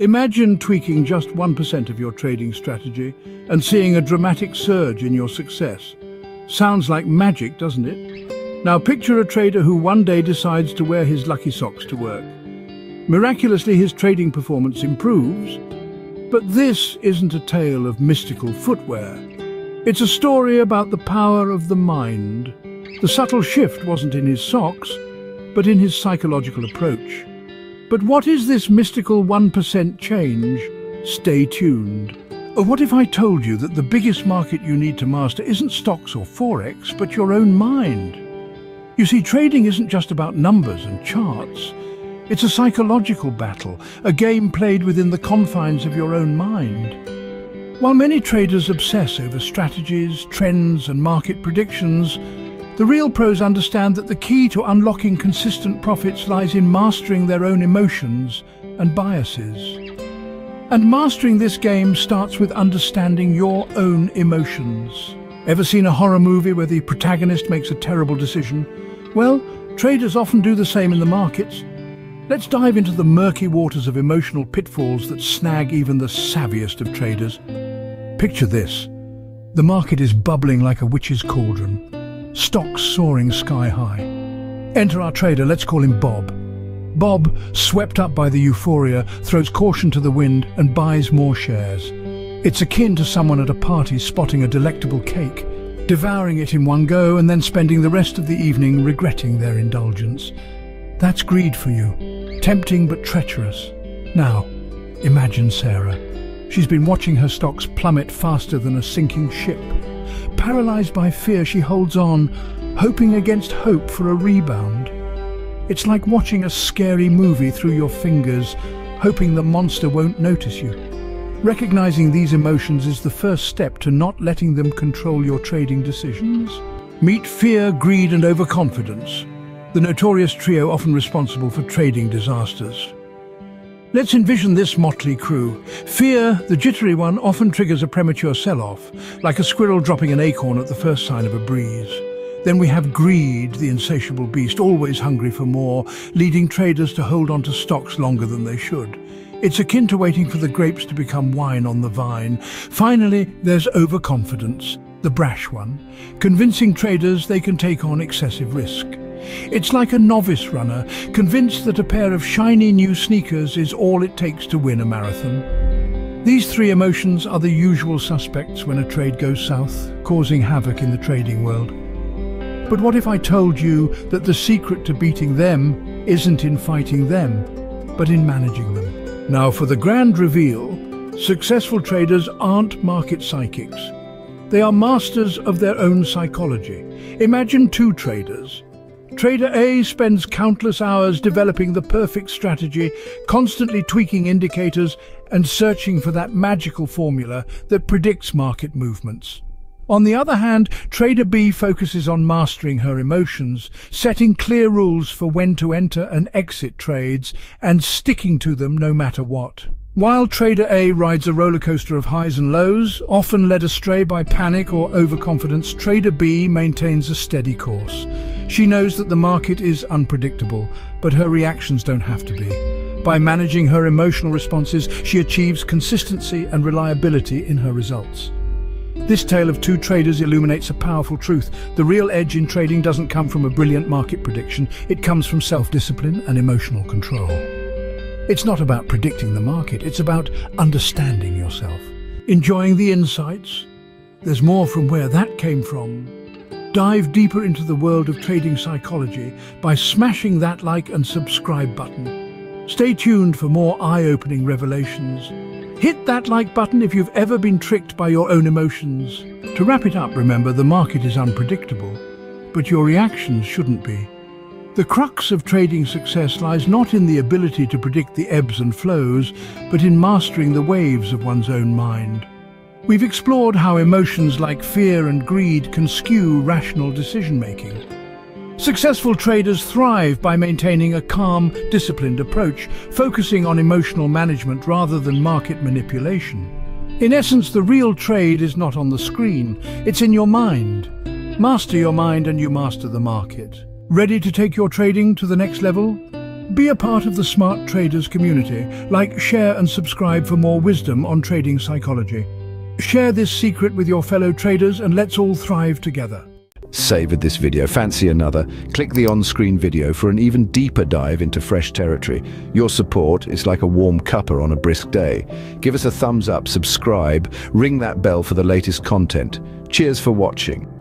Imagine tweaking just 1% of your trading strategy and seeing a dramatic surge in your success. Sounds like magic, doesn't it? Now picture a trader who one day decides to wear his lucky socks to work. Miraculously, his trading performance improves. But this isn't a tale of mystical footwear. It's a story about the power of the mind. The subtle shift wasn't in his socks, but in his psychological approach. But what is this mystical 1% change? Stay tuned. Or what if I told you that the biggest market you need to master isn't stocks or forex, but your own mind? You see, trading isn't just about numbers and charts. It's a psychological battle, a game played within the confines of your own mind. While many traders obsess over strategies, trends and market predictions, the real pros understand that the key to unlocking consistent profits lies in mastering their own emotions and biases. And mastering this game starts with understanding your own emotions. Ever seen a horror movie where the protagonist makes a terrible decision? Well, traders often do the same in the markets. Let's dive into the murky waters of emotional pitfalls that snag even the savviest of traders. Picture this. The market is bubbling like a witch's cauldron. Stocks soaring sky high. Enter our trader, let's call him Bob. Bob, swept up by the euphoria, throws caution to the wind and buys more shares. It's akin to someone at a party spotting a delectable cake, devouring it in one go and then spending the rest of the evening regretting their indulgence. That's greed for you, tempting but treacherous. Now, imagine Sarah. She's been watching her stocks plummet faster than a sinking ship. Paralyzed by fear, she holds on, hoping against hope for a rebound. It's like watching a scary movie through your fingers, hoping the monster won't notice you. Recognizing these emotions is the first step to not letting them control your trading decisions. Meet fear, greed and overconfidence, the notorious trio often responsible for trading disasters. Let's envision this motley crew. Fear, the jittery one, often triggers a premature sell-off, like a squirrel dropping an acorn at the first sign of a breeze. Then we have greed, the insatiable beast, always hungry for more, leading traders to hold on to stocks longer than they should. It's akin to waiting for the grapes to become wine on the vine. Finally, there's overconfidence, the brash one, convincing traders they can take on excessive risk. It's like a novice runner, convinced that a pair of shiny new sneakers is all it takes to win a marathon. These three emotions are the usual suspects when a trade goes south, causing havoc in the trading world. But what if I told you that the secret to beating them isn't in fighting them, but in managing them? Now for the grand reveal, successful traders aren't market psychics. They are masters of their own psychology. Imagine two traders, Trader A spends countless hours developing the perfect strategy, constantly tweaking indicators and searching for that magical formula that predicts market movements. On the other hand, Trader B focuses on mastering her emotions, setting clear rules for when to enter and exit trades, and sticking to them no matter what. While Trader A rides a rollercoaster of highs and lows, often led astray by panic or overconfidence, Trader B maintains a steady course. She knows that the market is unpredictable, but her reactions don't have to be. By managing her emotional responses, she achieves consistency and reliability in her results. This tale of two traders illuminates a powerful truth. The real edge in trading doesn't come from a brilliant market prediction, it comes from self-discipline and emotional control. It's not about predicting the market, it's about understanding yourself. Enjoying the insights? There's more from where that came from. Dive deeper into the world of trading psychology by smashing that like and subscribe button. Stay tuned for more eye-opening revelations. Hit that like button if you've ever been tricked by your own emotions. To wrap it up, remember, the market is unpredictable, but your reactions shouldn't be. The crux of trading success lies not in the ability to predict the ebbs and flows, but in mastering the waves of one's own mind. We've explored how emotions like fear and greed can skew rational decision-making. Successful traders thrive by maintaining a calm, disciplined approach, focusing on emotional management rather than market manipulation. In essence, the real trade is not on the screen, it's in your mind. Master your mind and you master the market. Ready to take your trading to the next level? Be a part of the Smart Traders community. Like, share and subscribe for more wisdom on trading psychology. Share this secret with your fellow traders and let's all thrive together. Savored this video. Fancy another? Click the on-screen video for an even deeper dive into fresh territory. Your support is like a warm cuppa on a brisk day. Give us a thumbs up, subscribe, ring that bell for the latest content. Cheers for watching.